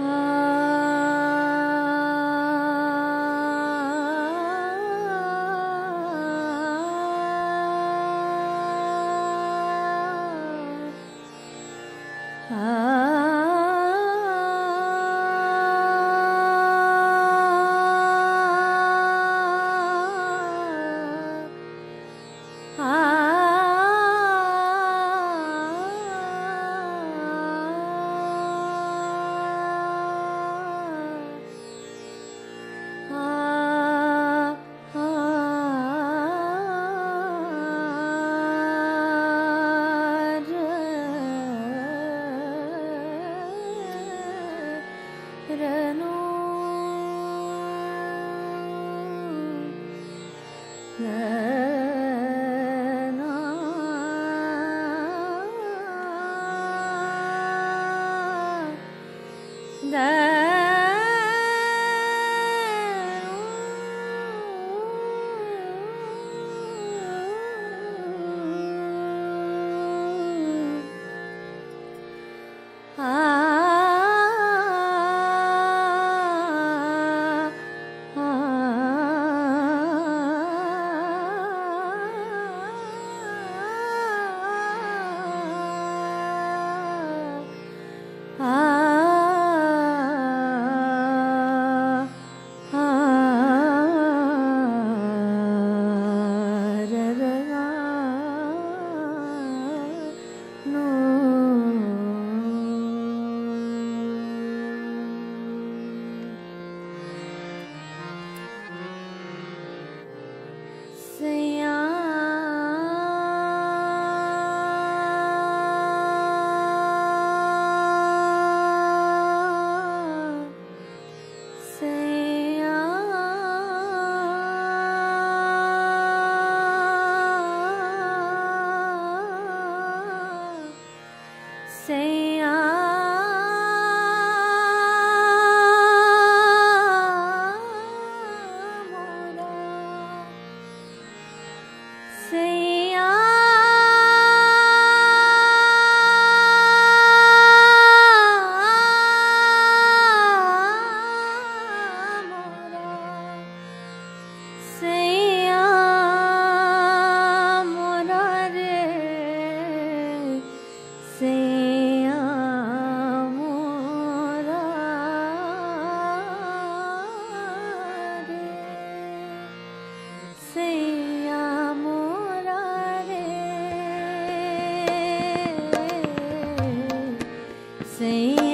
Ah. शरणो न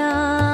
呀。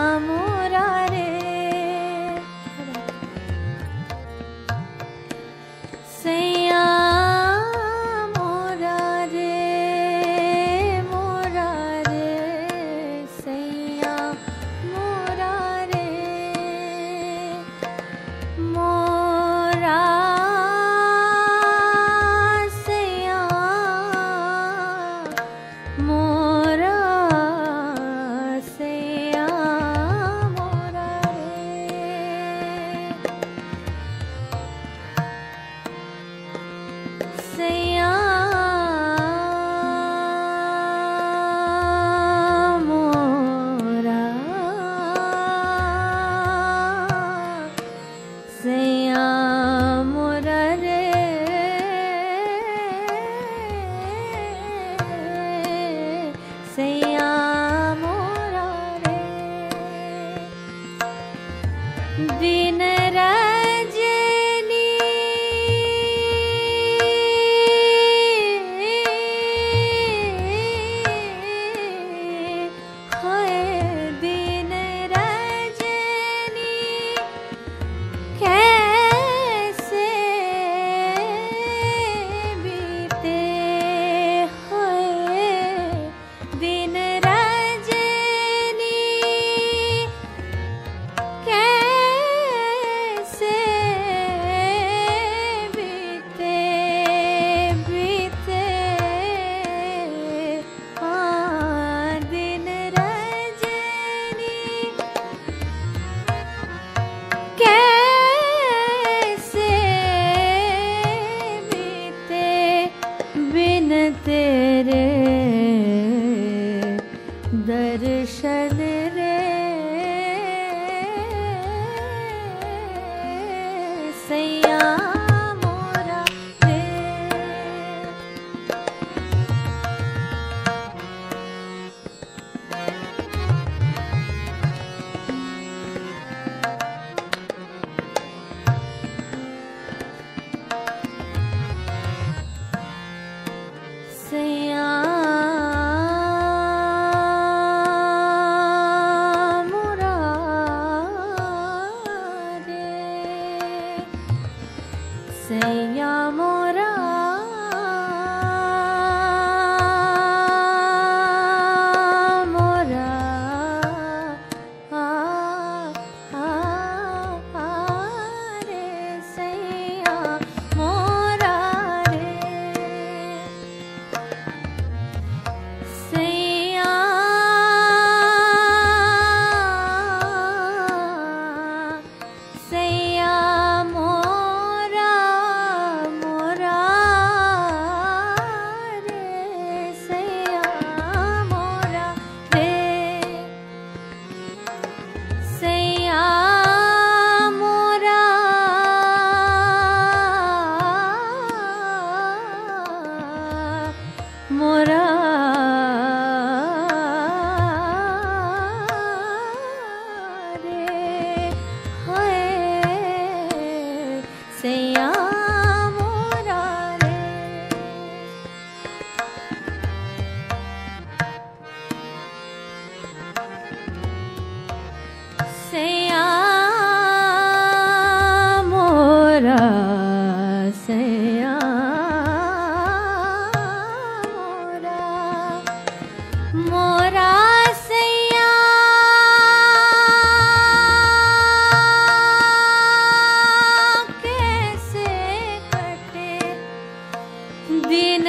ದಿನ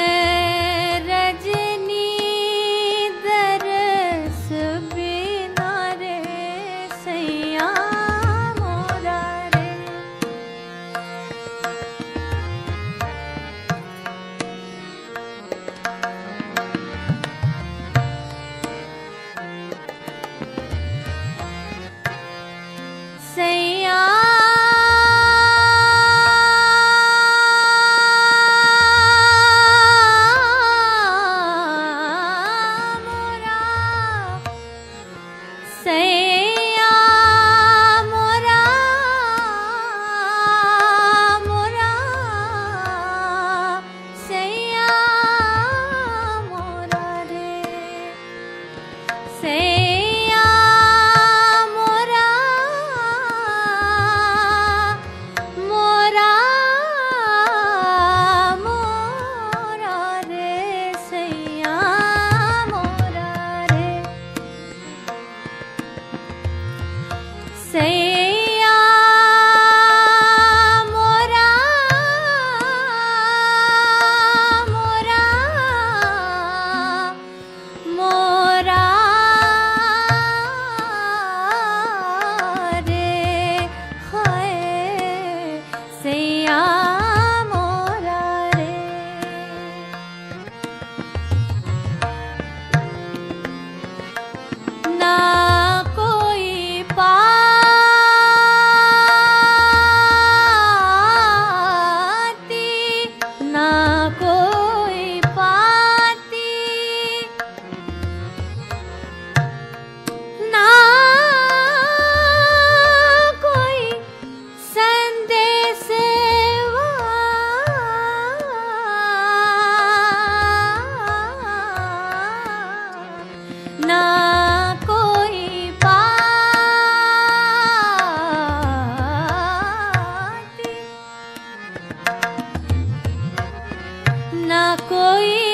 ना कोई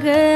जग